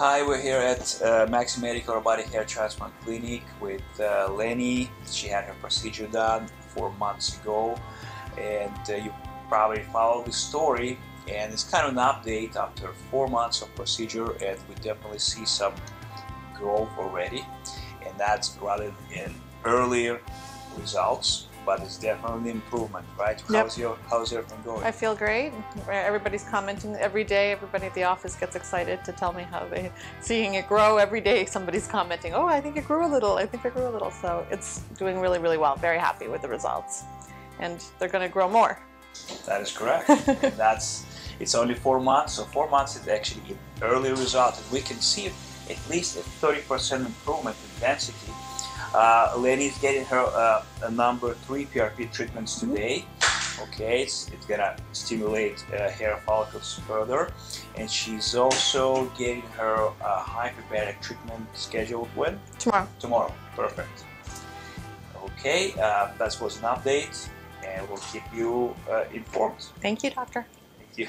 Hi, we're here at uh, Maxim Medical Robotic Hair Transplant Clinic with uh, Lenny. She had her procedure done four months ago, and uh, you probably followed the story. And it's kind of an update after four months of procedure, and we definitely see some growth already, and that's rather than earlier results but it's definitely an improvement, right? Yep. How's your how's everything going? I feel great. Everybody's commenting every day. Everybody at the office gets excited to tell me how they seeing it grow every day. Somebody's commenting, "Oh, I think it grew a little. I think it grew a little." So it's doing really, really well. Very happy with the results, and they're going to grow more. That is correct. that's it's only four months, so four months is actually an early result, and we can see at least a 30% improvement in density uh, Lenny is getting her uh, a number three PRP treatments mm-hmm. today. Okay, it's, it's gonna stimulate uh, hair follicles further, and she's also getting her uh, hyperbaric treatment scheduled when? Tomorrow. Tomorrow. Perfect. Okay, uh, that was an update, and we'll keep you uh, informed. Thank you, doctor. Thank you.